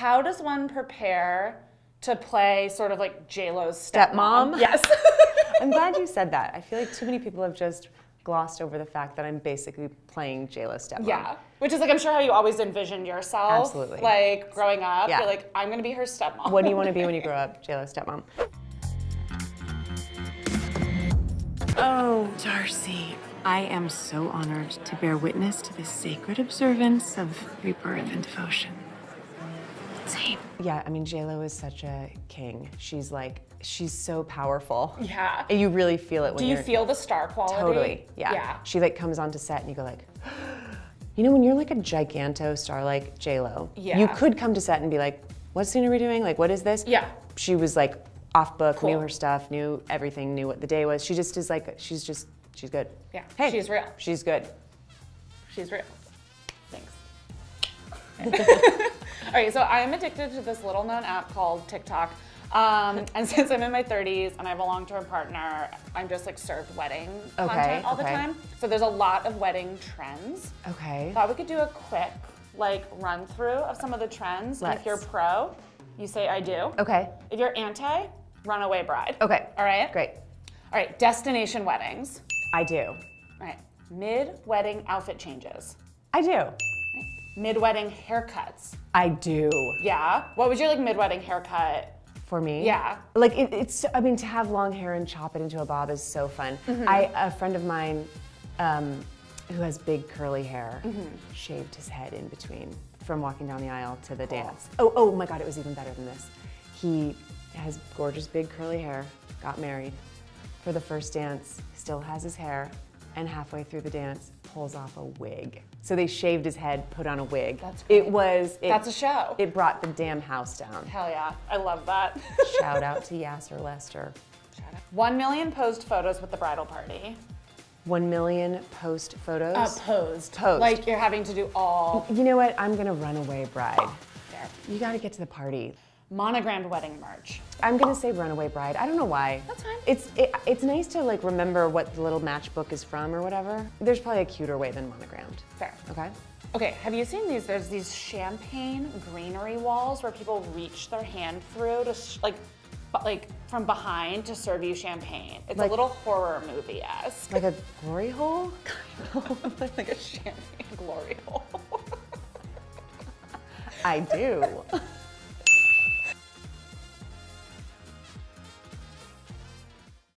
How does one prepare to play sort of like J Lo's Stepmom? stepmom? Yes. I'm glad you said that. I feel like too many people have just glossed over the fact that I'm basically playing JLo's stepmom. yeah. Which is like I'm sure how you always envisioned yourself. Absolutely. Like growing up, Yeah. you're like, I'm gonna be her stepmom. What do you want to be when you grow up, JLo's stepmom? Oh, Darcy, I am so honored to bear witness to the sacred observance of rebirth and devotion. Same. Yeah, I mean, JLo is such a king. She's like, she's so powerful. Yeah. And you really feel it when you Do you you're feel the star quality? totally. Yeah. Yeah. She like comes onto set and you go like, you know, when you're like a giganto star like JLo, Yeah. you could come to set and be like, what scene are we doing? Like, what is this? Yeah. She was like off book, knew her stuff, knew everything, knew what the day was. She just is like, she's just, she's good. Yeah, Hey, she's real. She's good. She's real. Thanks. All right, so I am addicted to this little known app called TikTok. Um, and since I'm in my 30s and I have a long term partner, I'm just like served wedding Okay, content all the time. So there's a lot of wedding trends. Okay. Thought we could do a quick like run through of some of the trends. And if Let's. you're pro, you say I do. Okay. If you're anti, runaway bride. Okay. All right. Great. All right, destination weddings. I do. All right, mid wedding outfit changes. I do. Mid wedding haircuts. I do. Yeah. What was your like mid wedding haircut? For me? Yeah. Like it, it's, I mean, to have long hair and chop it into a bob is so fun. Mm-hmm. I, a friend of mine um, who has big curly hair Mm-hmm. shaved his head in between from walking down the aisle to the dance. Oh, oh my God, it was even better than this. He has gorgeous big curly hair, got married. For the first dance, still has his hair, and halfway through the dance, pulls off a wig. So they shaved his head, put on a wig. That's It was. It, That's a show. It brought the damn house down. Hell yeah. I love that. Shout out to Yasser Lester. Shout out. One million posed photos with the bridal party. One million post photos. Uh, posed. Posed. Like you're having to do all. you know what? I'm gonna run away, bride. There. You gotta get to the party. Monogrammed wedding merch. I'm gonna say runaway bride. I don't know why. That's fine. It's it, it's nice to like remember what the little matchbook is from or whatever. There's probably a cuter way than monogrammed. Fair. Okay. Okay, have you seen these? There's these champagne greenery walls where people reach their hand through to sh- like, but like from behind to serve you champagne. It's Like- a little horror movie esque. Like a glory hole. Kind of like a champagne glory hole. I do.